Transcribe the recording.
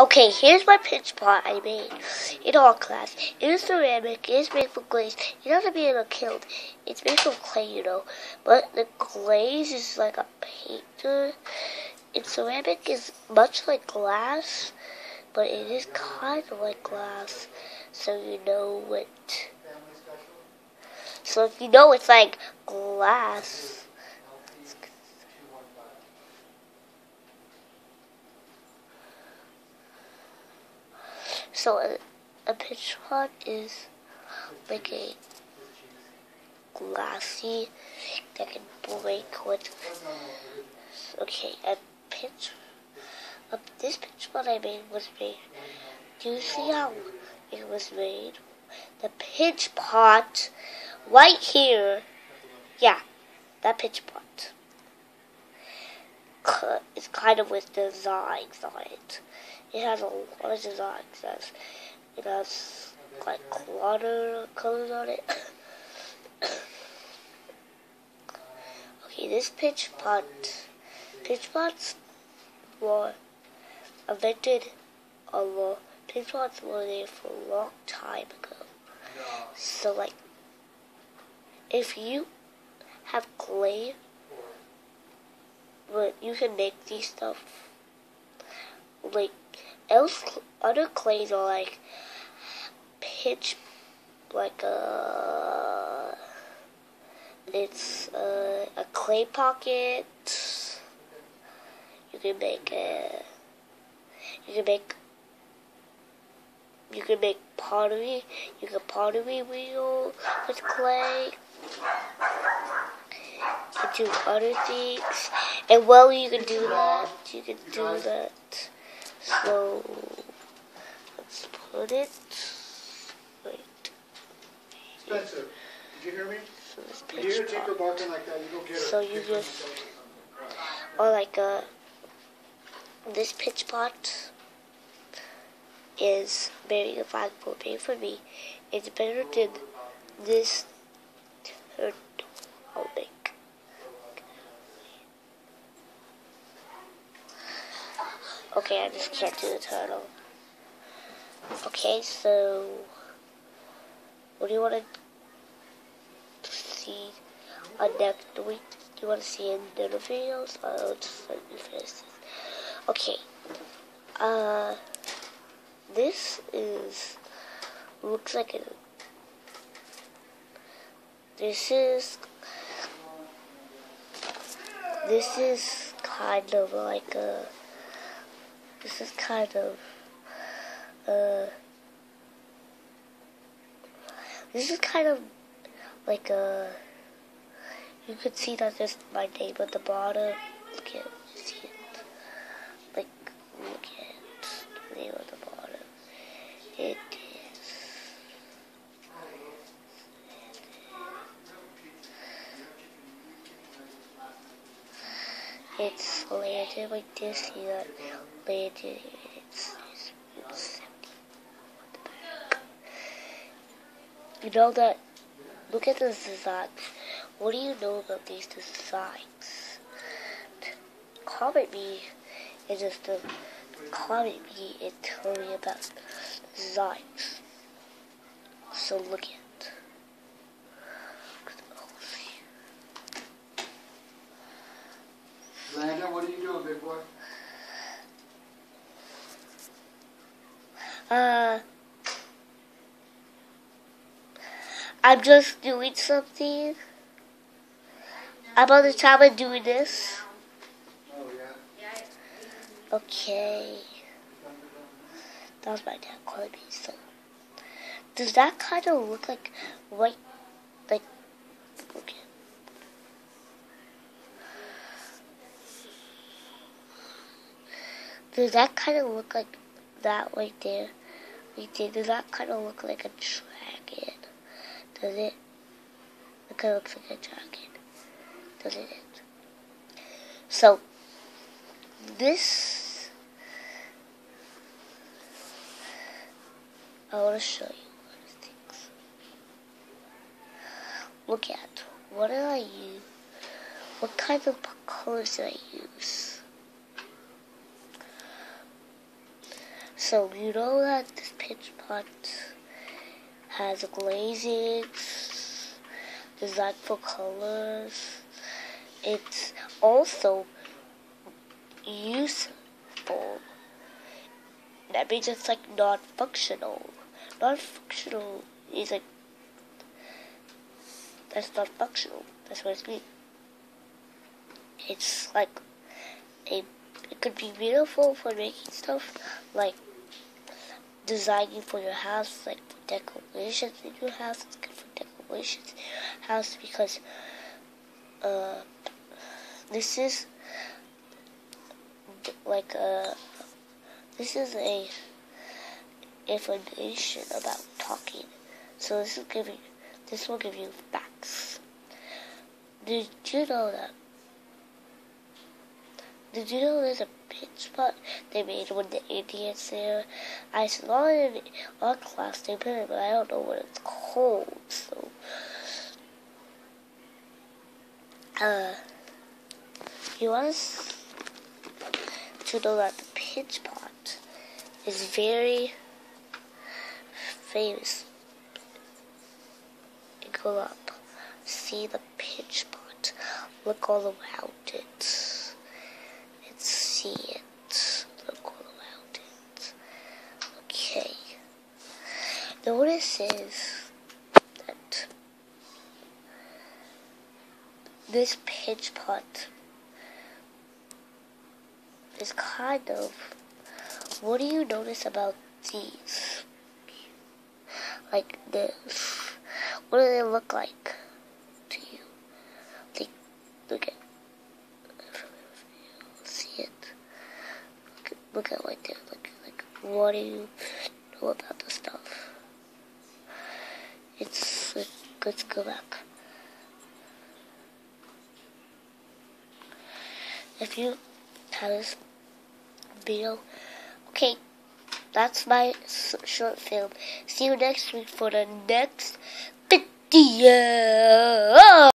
Okay, here's my pinch pot I made in all class. It is ceramic, it is made from glaze. It doesn't mean it'll killed. It's made from clay, you know. But the glaze is like a painter. And ceramic is much like glass, but it is kind of like glass. So you know what. So if you know it's like glass, So a, a pinch pot is like a glassy that can break with. Okay, a pitch. Uh, this pinch pot I made was made. Do you see how it was made? The pinch pot, right here. Yeah, that pinch pot. It's kind of with designs on it. It has a lot of designs. It has, it has like water colors on it. okay, this pinch pot, pinch pots were invented a lot. Pinch pots were there for a long time ago. So like, if you have clay, but you can make these stuff. Like else other clays are like pitch like a it's a, a clay pocket. You can make a you can make you can make pottery. You can pottery wheel with clay do other things and while you can do that you can do that so let's put it right. Spencer, did you hear me? So you hear pitch Tinker barking like that? You go get her. So you just or like a this pinch pot is very valuable pay for me. It's better than this turtle I'll oh, make. Okay, I just can't do the turtle. Okay, so what do you want to see on next week? Do you want to see in the videos? I'll just let you finish this. Okay. Uh, this is looks like a. This is. This is kind of like a. This is kind of. Uh. This is kind of like a. You could see that there's my name at the bottom. Look at see it. Like look at the name at the bottom. It is. Landed like this. See that landed. It's, it's, it's You know that. Look at the designs. What do you know about these designs? Comment me and just uh, comment me and tell me about designs. So look at. Landon, what are you doing, big boy? Uh, I'm just doing something. I'm on the time of doing this. Okay. That was my dad calling me. So, does that kind of look like right, like, okay. Does that kind of look like that right there? Right there. Does that kind of look like a dragon? Does it? It kind of looks like a dragon. Doesn't it? So, this I want to show you one of things. Look at what did I use? What kind of colors did I use? So you know that this pinch pot has glazings, designed for colors. It's also useful. That means it's like non-functional. Non-functional is like that's not functional. That's what it means. It's like a it could be beautiful for making stuff like designing for your house, like for decorations in your house. It's good for decorations house because uh, this is like a this is a information about talking. So this is giving this will give you facts. Did you know that did you know there's a pinch pot they made when the Indians there? I saw it in our class they put it, but I don't know what it's called. So, uh, you want to know that the pinch pot is very famous. Go up, see the pinch pot, look all around it see it. Look all around it. Okay. Notice is that this pinch pot is kind of what do you notice about these? Like this. What do they look like to you? They look at look at right there. Like, like, what do you know about the stuff? It's like, let's go back. If you have this video, okay, that's my short film. See you next week for the next video.